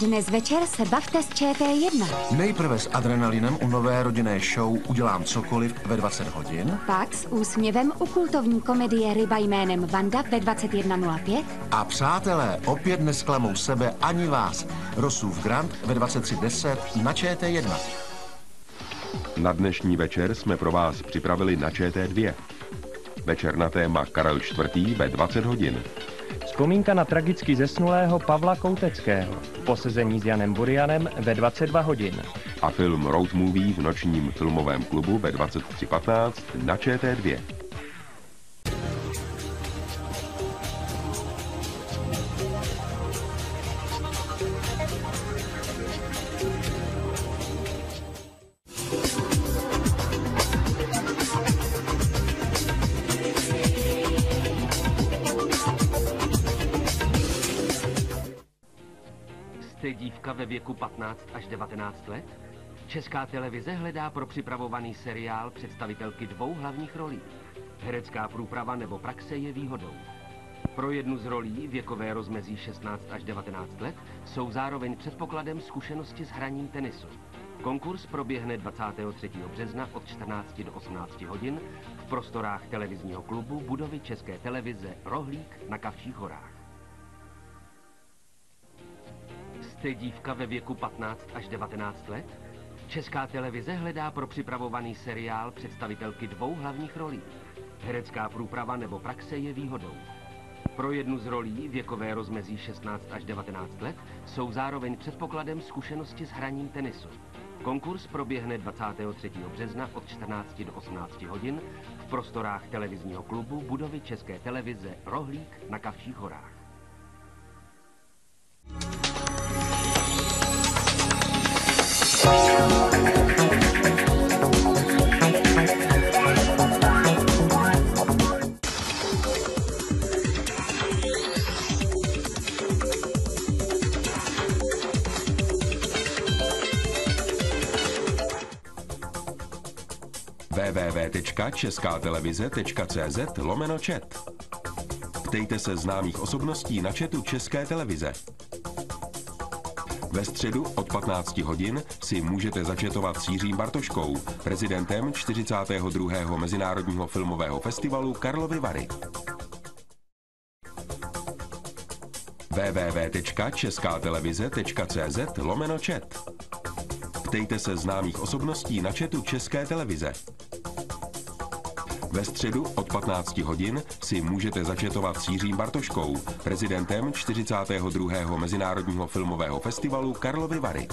Dnes večer se bavte s ČT1. Nejprve s adrenalinem u nové rodinné show Udělám cokoliv ve 20 hodin Pak s úsměvem u kultovní komedie Ryba jménem Vanda ve 21.05. a přátelé opět nesklamou sebe ani vás. Rosův Grant ve 23.10 na ČT1. Na dnešní večer jsme pro vás připravili na ČT2. Večer na téma Karel IV. ve 20 hodin. Vzpomínka na tragicky zesnulého Pavla Kouteckého. Posezení s Janem Burianem ve 22 hodin. A film Road Movie v nočním filmovém klubu ve 23.15 na ČT2. Jste dívka ve věku 15 až 19 let? Česká televize hledá pro připravovaný seriál představitelky dvou hlavních rolí. Herecká průprava nebo praxe je výhodou. Pro jednu z rolí věkové rozmezí 16 až 19 let jsou zároveň předpokladem zkušenosti s hraním tenisu. Konkurs proběhne 23. března od 14 do 18 hodin v prostorách televizního klubu budovy České televize Rohlík na Kavčích horách. Jste dívka ve věku 15 až 19 let? Česká televize hledá pro připravovaný seriál představitelky dvou hlavních rolí. Herecká průprava nebo praxe je výhodou. Pro jednu z rolí věkové rozmezí 16 až 19 let jsou zároveň předpokladem zkušenosti s hraním tenisu. Konkurs proběhne 23. března od 14 do 18 hodin v prostorách televizního klubu budovy České televize Rohlík na Kavčích horách. www.českátelevize.cz lomeno chat. Ptejte se známých osobností na chatu České televize. Ve středu od 15 hodin si můžete začetovat s Jiřím Bartoškou, prezidentem 42. Mezinárodního filmového festivalu Karlovy Vary. www.českátelevize.cz lomeno chat. Ptejte se známých osobností na chatu České televize. Ve středu od 15 hodin si můžete začetovat s Jiřím Bartoškou, prezidentem 42. Mezinárodního filmového festivalu Karlovy Vary.